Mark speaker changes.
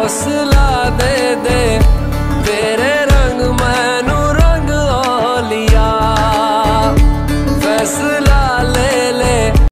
Speaker 1: हौसला दे दे।